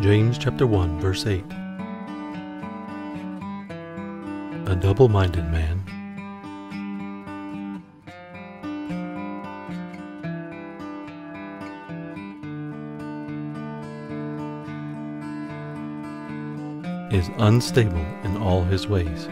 James chapter 1 verse 8 A double-minded man is unstable in all his ways.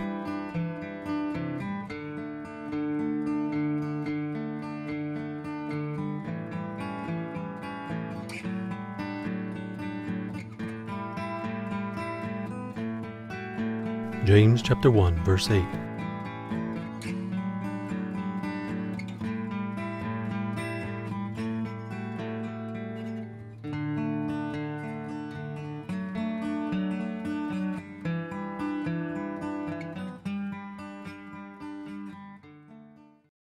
James chapter 1 verse 8